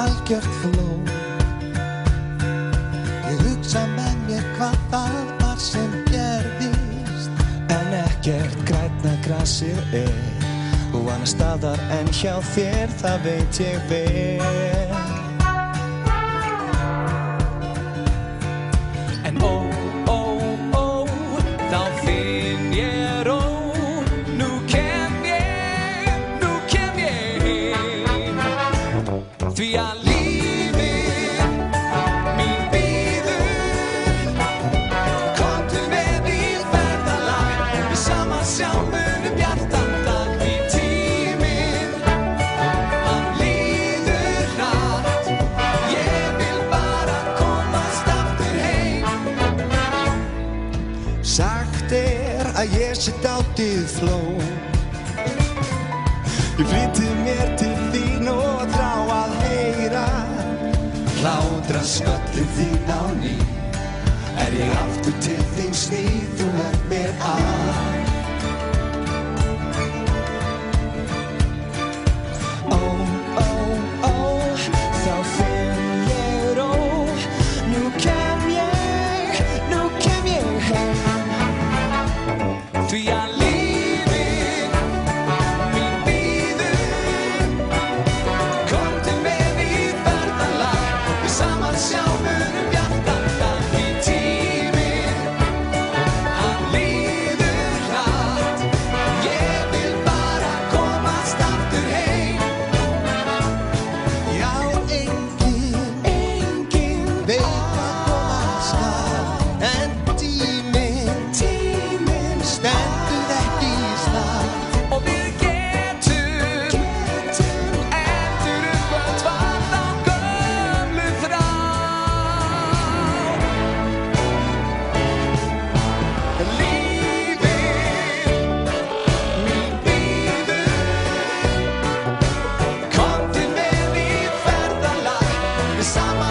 algjört fló Ég hugsa með mér hvað það var sem gerðist En ekkert grætna grasið er. Og annar staðar en hjá þér það veit ég vel Sagt er að ég sé dátið fló Ég flýtti mér til Nota sköllum þín á ný Er ég aftur til þín sný Þú er mér að. Ó, ó, ó Þá finn ég ró. Nú kemur saman sjálfu